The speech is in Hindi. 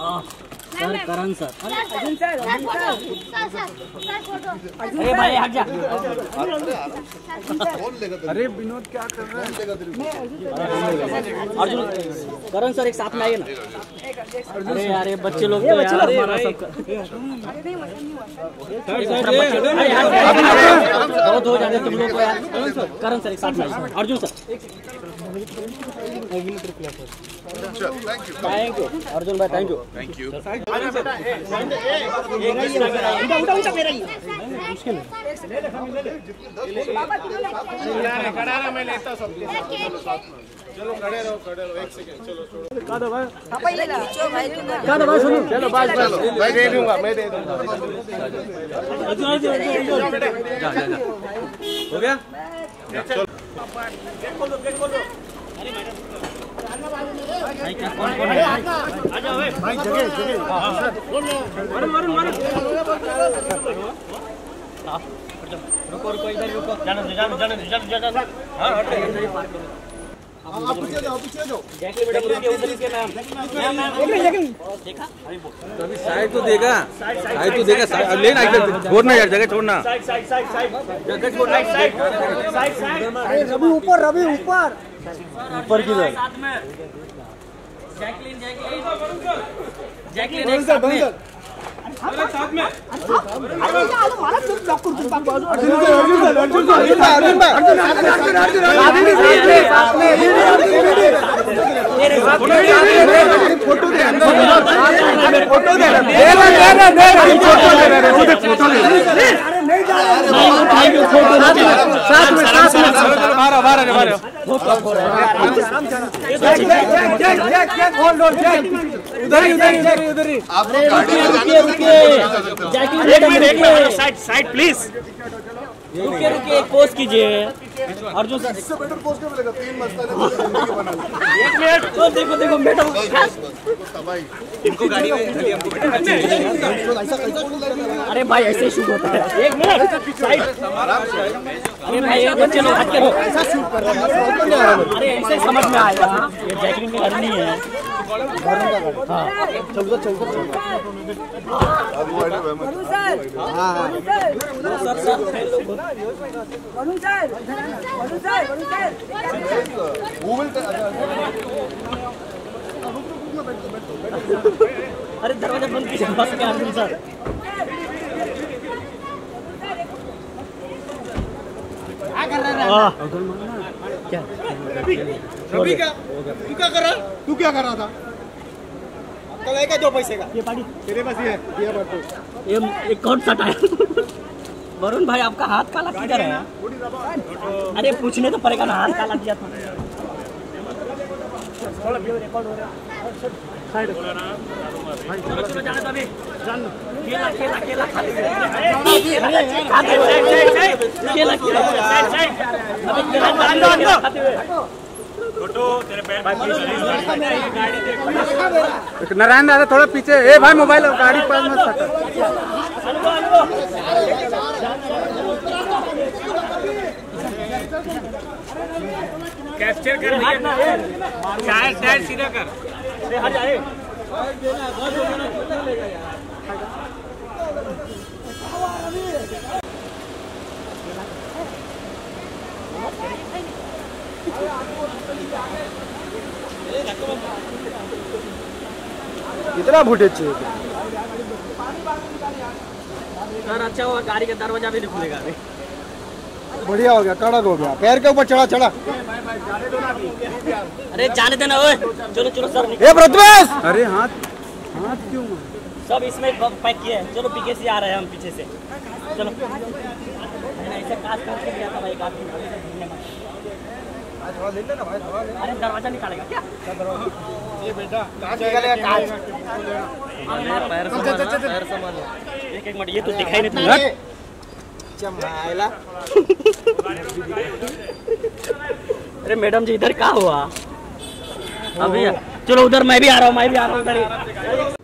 Sir Karan sir Arjun sir Arjun sir sir sir अरे भाई हट जा अरे विनोद क्या कर रहा है अर्जुन करण सर एक साथ में आइए ना अरे यार ये बच्चे लोग तो यार हमारा सब अरे यार, बहुत हो जाते तुम लोग को यार करण सर एक साथ में आइए Arjun sir thank you Arjun भाई थैंक यू थैंक यू ही चलो बस बस मैं दे दे दूँगा हो गया रुको रुको इधर रुको जानो जानो जानो जानो जानो हाँ हट आप पीछे जाओ पीछे जाओ। जैकली बेटा रुकिए उधर रुकिए मैम मैम मैम देखा? अभी साइड तो देगा साइड तो देगा साइड अब लेना इधर छोड़ना यार जगह छोड़ना। Side side side side. जगह छोड़ side side side. Side Ravi ऊपर रवि ऊपर। ऊपर किधर साथ में जैकलिन जैकलिन। जैकलिन एक साथ में। फ़ोटो दे फ़ोटो दे फ़ोटो दे साथ में साथ में बाहर बाहर बाहर उधर ही उधर ही उधर ही उधर ही आप लोग गाड़ी में रुकिए रुकिए एक मिनट एक मिनट साइड साइड प्लीज़ रुकिए रुकिए एक पोस्ट कीजिए अर्जुन सर। इससे बेटर पोस्ट क्या मिलेगा? तीन मस्ताने ली। एक मिनट। तो देखो देखो मैडम बस बस बस तबाही। इनको गाड़ी में चलिए हमको अरे भाई ऐसे ही शूट होता है। एक मिनट। साइड। अरे भाई ये बच्चे लोग हट के रो ऐसा शूट कर रहे हैं अरे ऐसे समझ में आएगा ये जैकलिन में हरनी है। अब वो है। ना सर। Sir sir. लोग अरे दरवाज़ा बंद कीजिए बस के अर्जुन सर रवि क्या? तू क्या कर रहा? तू क्या कर रहा था? कल आएगा दो पैसे का? ये पाड़ी तेरे पास ही है दिया बात तो। ये ये कौन सा टायर वरुण भाई आपका हाथ काला किधर है अरे पूछने तो पड़ेगा ना हाथ काला किया था केला केला नारायण दादा थोड़ा पीछे। ए भाई मोबाइल गाड़ी पास मत अनुभव कैप्चर कर टायर टायर सीधा कर। हट जाए कितना फुटेज चाहिए सर अच्छा हुआ गाड़ी का दरवाज़ा भी नहीं खुलेगा। अभी बढ़िया हो गया कड़क हो गया। पैर के ऊपर चढ़ा चढ़ा। अरे जाने देना ओए। चलो चलो सर ए प्रथमेश अरे हाथ हाथ क्यों? सब इसमें पैक किए हैं। चलो पीछे से आ रहे हैं हम पीछे से। चलो। ऐसे काज करके गया था भाई अरे दरवाज़ा निकालेगा क्या? एक एक मिनट ये तो दिखाई नहीं अरे मैडम जी इधर क्या हुआ? अभी चलो उधर मैं भी आ रहा हूँ मैं भी आ रहा हूँ उधर ही।